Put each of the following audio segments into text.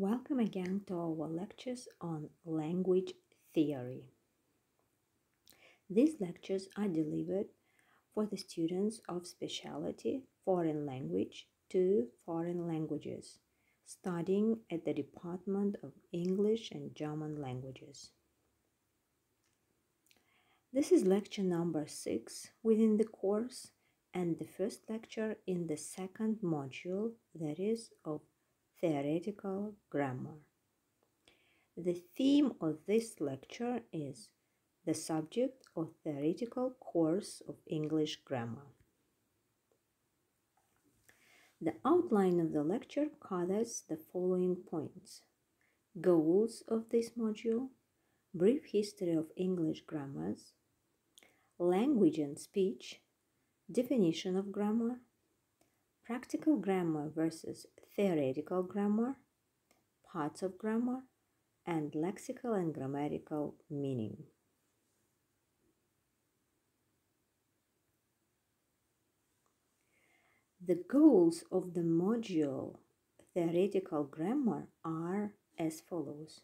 Welcome again to our lectures on language theory. These lectures are delivered for the students of specialty foreign language to foreign languages studying at the Department of English and German Languages. This is lecture number 6 within the course and the first lecture in the second module that is of theoretical grammar. The theme of this lecture is the subject of theoretical course of English grammar. The outline of the lecture covers the following points. Goals of this module, brief history of English grammars, language and speech, definition of grammar, practical grammar versus theoretical grammar, parts of grammar, and lexical and grammatical meaning. The goals of the module Theoretical Grammar are as follows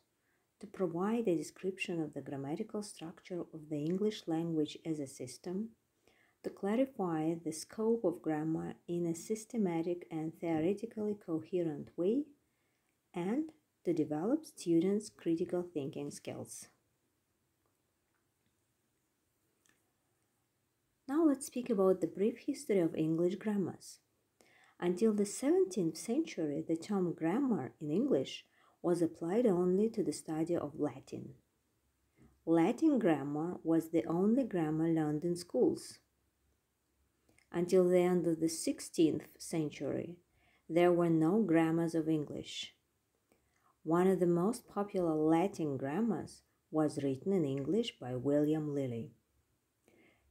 to provide a description of the grammatical structure of the English language as a system to clarify the scope of grammar in a systematic and theoretically coherent way, and to develop students' critical thinking skills. Now let's speak about the brief history of English grammars. Until the 17th century, the term grammar in English was applied only to the study of Latin. Latin grammar was the only grammar learned in schools. Until the end of the 16th century, there were no grammars of English. One of the most popular Latin grammars was written in English by William Lily.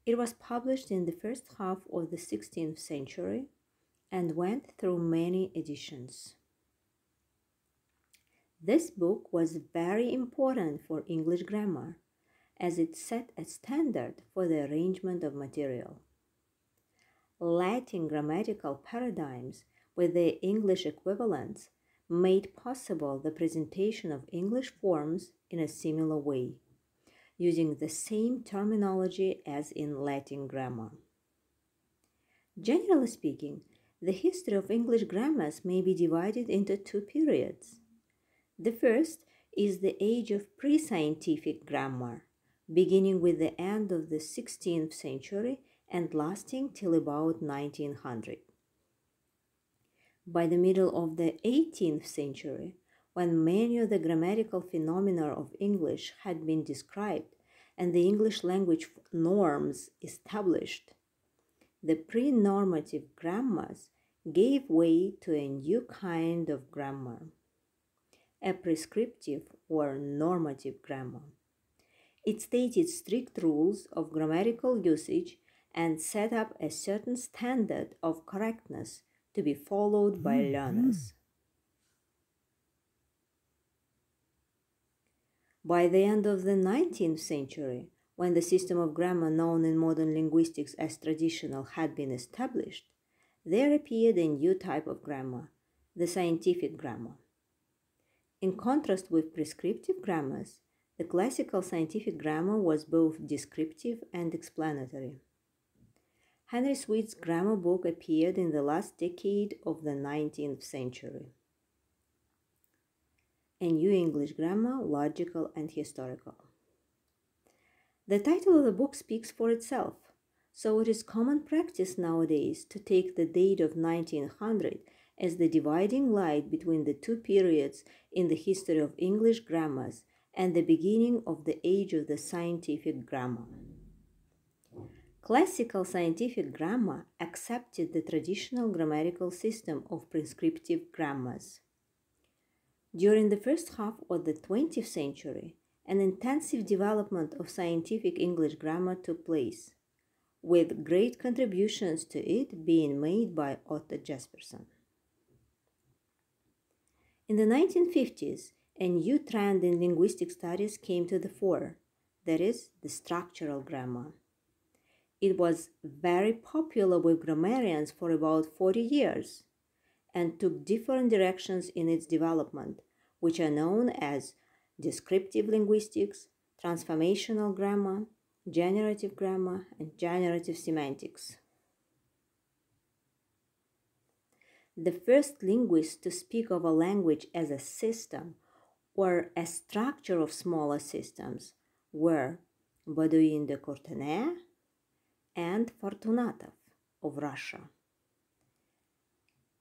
It was published in the first half of the 16th century and went through many editions. This book was very important for English grammar as it set a standard for the arrangement of material. Latin grammatical paradigms with their English equivalents made possible the presentation of English forms in a similar way, using the same terminology as in Latin grammar. Generally speaking, the history of English grammars may be divided into two periods. The first is the age of pre scientific grammar, beginning with the end of the 16th century and lasting till about 1900. By the middle of the 18th century, when many of the grammatical phenomena of English had been described and the English language norms established, the pre normative grammars gave way to a new kind of grammar, a prescriptive or normative grammar. It stated strict rules of grammatical usage and set up a certain standard of correctness to be followed by mm-hmm. learners. By the end of the 19th century, when the system of grammar known in modern linguistics as traditional had been established, there appeared a new type of grammar, the scientific grammar. In contrast with prescriptive grammars, the classical scientific grammar was both descriptive and explanatory. Henry Sweet's grammar book appeared in the last decade of the 19th century. A New English Grammar, Logical and Historical. The title of the book speaks for itself, so it is common practice nowadays to take the date of 1900 as the dividing line between the two periods in the history of English grammars and the beginning of the age of the scientific grammar. Classical scientific grammar accepted the traditional grammatical system of prescriptive grammars. During the first half of the 20th century, an intensive development of scientific English grammar took place, with great contributions to it being made by Otto Jespersen. In the 1950s, a new trend in linguistic studies came to the fore that is, the structural grammar. It was very popular with grammarians for about 40 years and took different directions in its development, which are known as descriptive linguistics, transformational grammar, generative grammar, and generative semantics. The first linguists to speak of a language as a system or a structure of smaller systems were Baudouin de Courtenay and Fortunatov of Russia,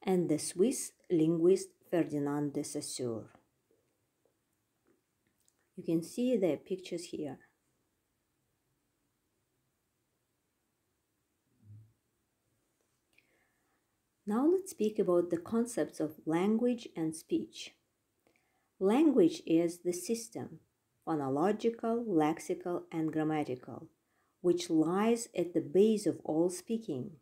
and the Swiss linguist Ferdinand de Saussure. You can see the pictures here. Now let's speak about the concepts of language and speech. Language is the system, phonological, lexical, and grammatical, which lies at the base of all speaking.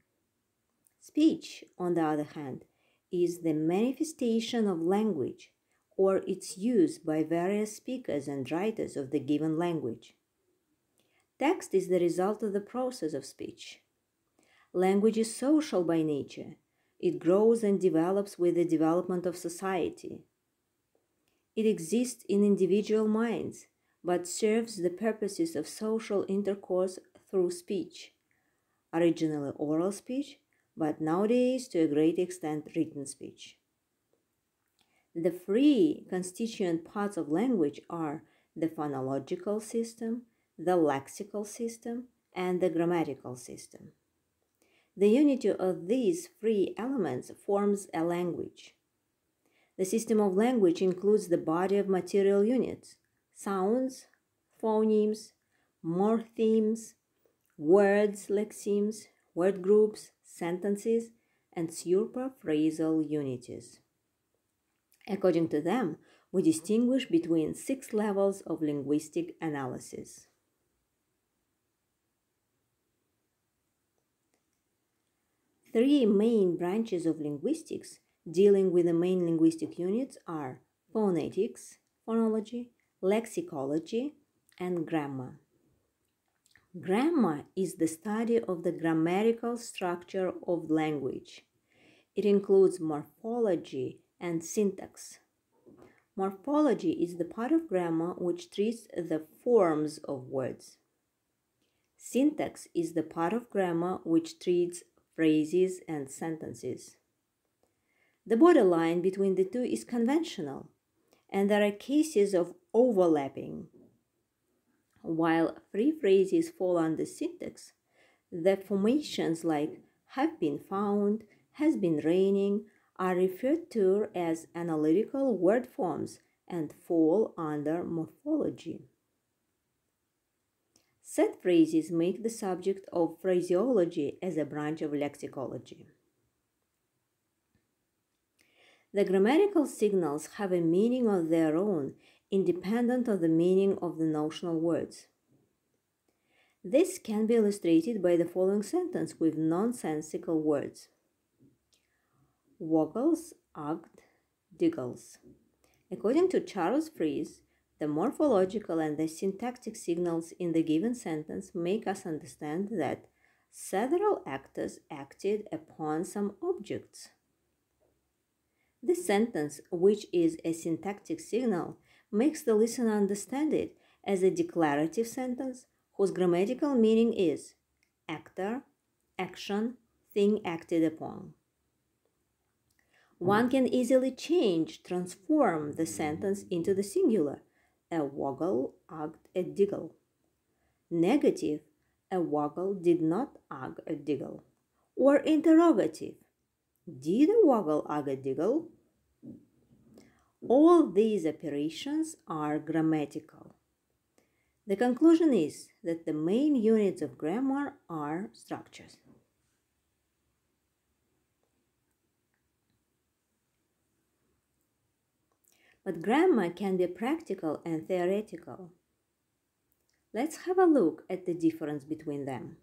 Speech, on the other hand, is the manifestation of language or its use by various speakers and writers of the given language. Text is the result of the process of speech. Language is social by nature it grows and develops with the development of society. It exists in individual minds, but serves the purposes of social intercourse through speech, originally oral speech, but nowadays to a great extent written speech. The three constituent parts of language are the phonological system, the lexical system, and the grammatical system. The unity of these three elements forms a language. The system of language includes the body of material units, sounds, phonemes, morphemes, words, lexemes, word groups, sentences, and superphrasal unities. According to them, we distinguish between six levels of linguistic analysis. Three main branches of linguistics dealing with the main linguistic units are phonetics, phonology, lexicology, and grammar. Grammar is the study of the grammatical structure of language. It includes morphology and syntax. Morphology is the part of grammar which treats the forms of words. Syntax is the part of grammar which treats phrases, and sentences. The borderline between the two is conventional, and there are cases of overlapping. While free phrases fall under syntax, the formations like have been found, has been raining are referred to as analytical word forms and fall under morphology. Set phrases make the subject of phraseology as a branch of lexicology. The grammatical signals have a meaning of their own, independent of the meaning of the notional words. This can be illustrated by the following sentence with nonsensical words. Woggles, ugged, diggles. According to Charles Fries, the morphological and the syntactic signals in the given sentence make us understand that several actors acted upon some objects. This sentence, which is a syntactic signal, makes the listener understand it as a declarative sentence whose grammatical meaning is actor, action, thing acted upon. One can easily change, transform the sentence into the singular a woggle ugged a diggle. Negative, a woggle did not ug a diggle. Or interrogative, did a woggle ug a diggle? All these operations are grammatical. The conclusion is that the main units of grammar are structures. but grammar can be practical and theoretical. Let's have a look at the difference between them.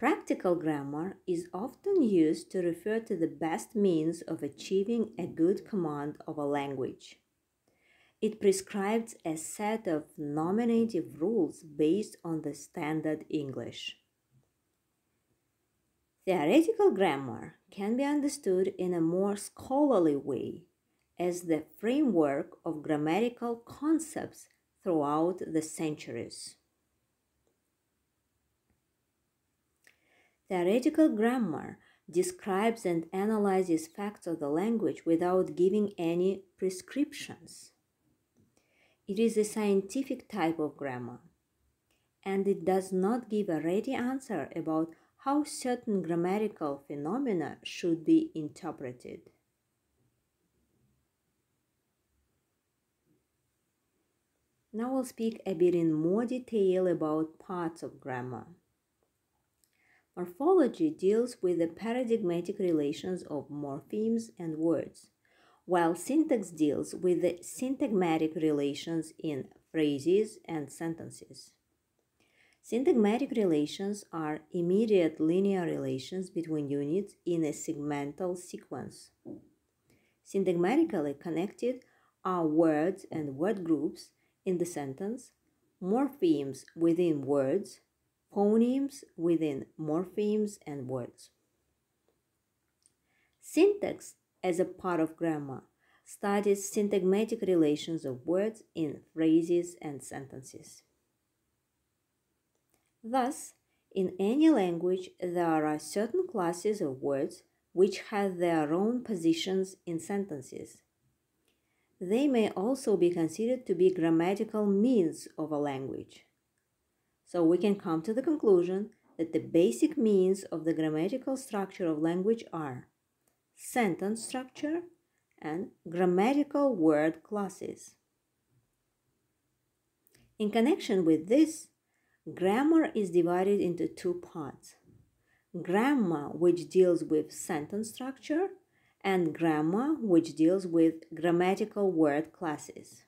Practical grammar is often used to refer to the best means of achieving a good command of a language. It prescribes a set of nominative rules based on the standard English. Theoretical grammar can be understood in a more scholarly way as the framework of grammatical concepts throughout the centuries. Theoretical grammar describes and analyzes facts of the language without giving any prescriptions. It is a scientific type of grammar, and it does not give a ready answer about how certain grammatical phenomena should be interpreted. Now we'll speak a bit in more detail about parts of grammar. Morphology deals with the paradigmatic relations of morphemes and words, while syntax deals with the syntagmatic relations in phrases and sentences. Syntagmatic relations are immediate linear relations between units in a segmental sequence. Syntagmatically connected are words and word groups in the sentence, morphemes within words, phonemes within morphemes and words. Syntax, as a part of grammar, studies syntagmatic relations of words in phrases and sentences. Thus, in any language, there are certain classes of words which have their own positions in sentences. They may also be considered to be grammatical means of a language. So we can come to the conclusion that the basic means of the grammatical structure of language are sentence structure and grammatical word classes. In connection with this, grammar is divided into two parts. Grammar, which deals with sentence structure, and grammar, which deals with grammatical word classes.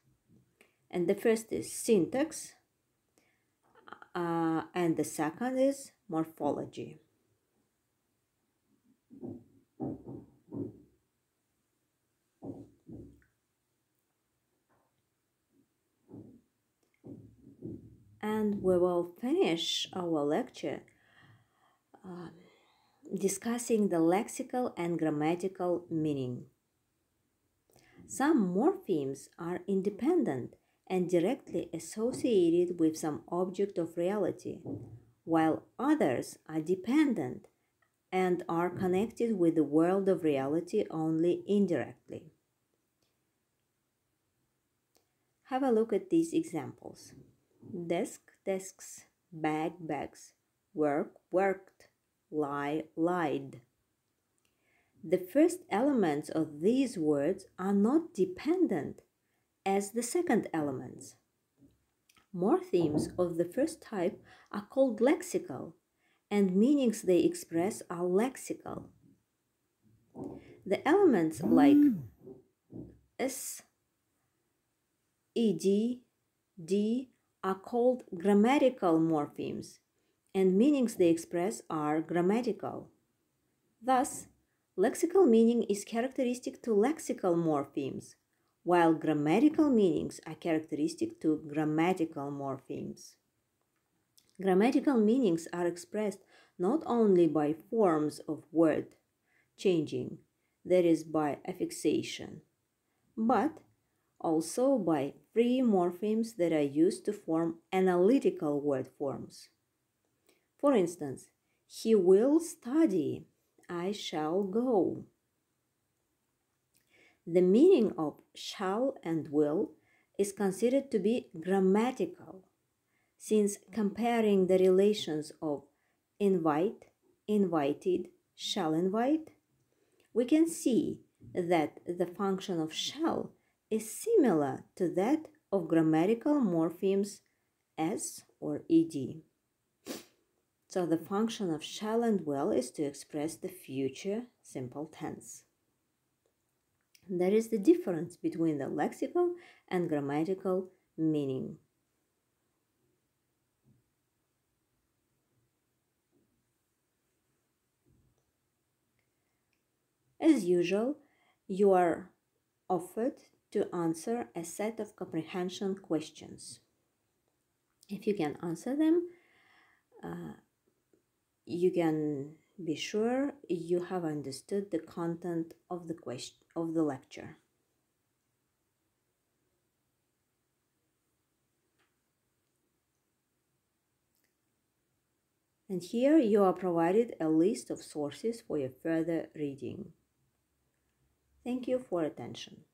And the first is syntax, uh, and the second is morphology. And we will finish our lecture uh, discussing the lexical and grammatical meaning. Some morphemes are independent and directly associated with some object of reality, while others are dependent and are connected with the world of reality only indirectly. Have a look at these examples desk, desks, bag, bags, work, worked, lie, lied. The first elements of these words are not dependent as the second elements. Morphemes of the first type are called lexical, and meanings they express are lexical. The elements mm. like s, ed, d are called grammatical morphemes, and meanings they express are grammatical. Thus, lexical meaning is characteristic to lexical morphemes, while grammatical meanings are characteristic to grammatical morphemes. Grammatical meanings are expressed not only by forms of word changing, that is, by affixation, but also by free morphemes that are used to form analytical word forms. For instance, he will study, I shall go. The meaning of shall and will is considered to be grammatical, since comparing the relations of invite, invited, shall invite, we can see that the function of shall is similar to that of grammatical morphemes s or ed. So the function of shall and will is to express the future simple tense. There is the difference between the lexical and grammatical meaning. As usual, you are offered to answer a set of comprehension questions. If you can answer them, uh, you can be sure you have understood the content of the question of the lecture. And here you are provided a list of sources for your further reading. Thank you for attention.